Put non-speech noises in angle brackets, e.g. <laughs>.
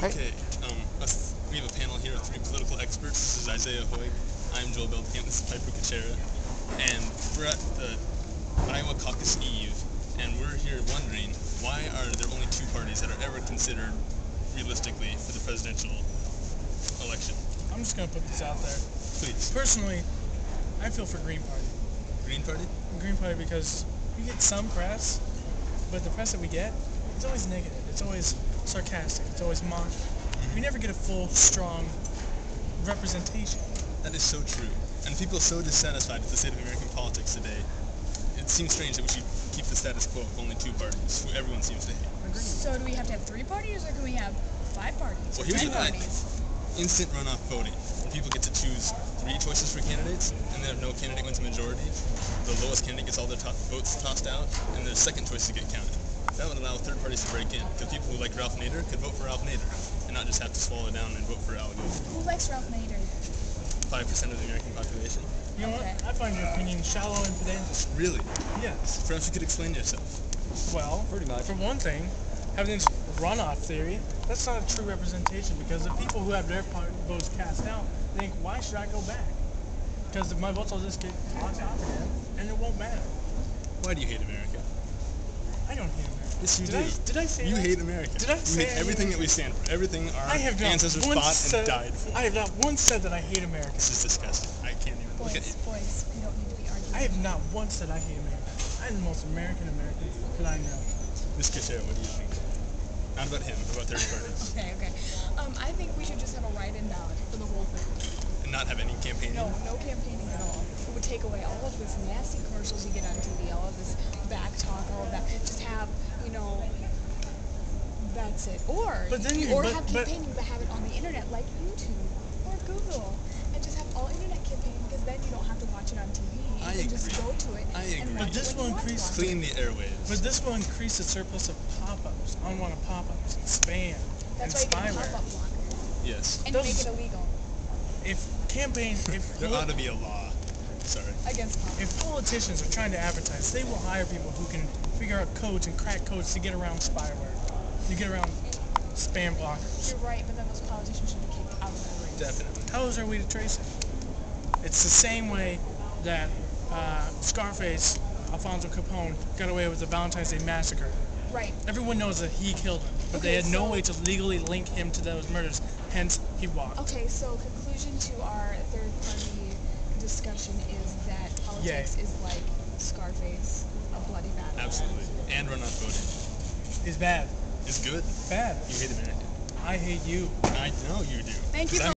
Okay, um, we have a panel here of three political experts. This is Isaiah Hoegh. I'm Joel Beldkamp. This is Piper Kuchera. And we're at the Iowa Caucus Eve, and we're here wondering why are there only two parties that are ever considered realistically for the presidential election? I'm just gonna put this out there. Please. Personally, I feel for Green Party. Green Party? Green Party because we get some press, but the press that we get, it's always negative. It's always sarcastic. It's always mocking. We mm-hmm. never get a full, strong representation. That is so true. And people are so dissatisfied with the state of American politics today. It seems strange that we should keep the status quo of only two parties, who everyone seems to hate. So do we have to have three parties, or can we have five parties? Well, here's ten the thing. parties? Instant runoff voting. People get to choose three choices for candidates, and then if no candidate wins a majority, the lowest candidate gets all their to- votes tossed out, and their second choice to get counted. That would allow third parties to break in, because people who like Ralph Nader could vote for Ralph Nader, and not just have to swallow down and vote for Al Gore. Who likes Ralph Nader? Five percent of the American population. You know Okay. what? I find your opinion shallow and pedantic. Really? Yes. Perhaps you could explain yourself. Well, Pretty much. for one thing, having this runoff theory, that's not a true representation because the people who have their part votes cast out think, why should I go back? Because my votes will just get tossed out again, and it won't matter. Why do you hate America? I don't hate America. Yes, you did do. I, did I say You that? hate America. Did I You hate I everything hate that we stand for, everything our I have not ancestors once fought said, and died for. I have not once said that I hate America. This is disgusting. I can't even look at Boys, you. boys, we don't need to be arguing. I have not once said I hate America. I'm the most American American that I know. Ms. Kishera, what do you think? Not about him, about third parties. <laughs> Okay, okay. Um, I think we should just have a write-in ballot for the whole thing. and not have any campaigning. No, no campaigning at all. It would take away all of this nasty commercials you get on TV, all of this back talk, all of that. Just have, you know, that's it. Or But then you- or but- have but- campaigning, but have it on the internet, like YouTube or Google, and just have all internet campaigning because then you don't have to watch it on TV. You I can just agree. go to it I and agree. watch But this will when you want to increase. Clean the airwaves. But this will increase the surplus of pop-ups, unwanted pop-ups, and spam, That's and why you get a spyware. pop-up blocker yes. and Those- make it illegal If campaign, if <laughs> There ought to be a law. Sorry. against pop. if politicians are trying to advertise, they will hire people who can figure out codes and crack codes to get around spyware, to get around spam blockers. You're right, but then those politicians should be kicked out of the race. Definitely. How is there a way to trace it? It's the same way that uh, Scarface, Alfonso Capone, got away with the Valentine's Day massacre. Right. Everyone knows that he killed him, but they Okay, had no way to legally link him to those murders. Hence, he walked. Okay, so conclusion to our third party discussion is that politics is like Scarface, a bloody battle. Absolutely. And runoff voting It's bad. Is good. Bad. You hate America. I hate you. I know you do. Thank you 'Cause for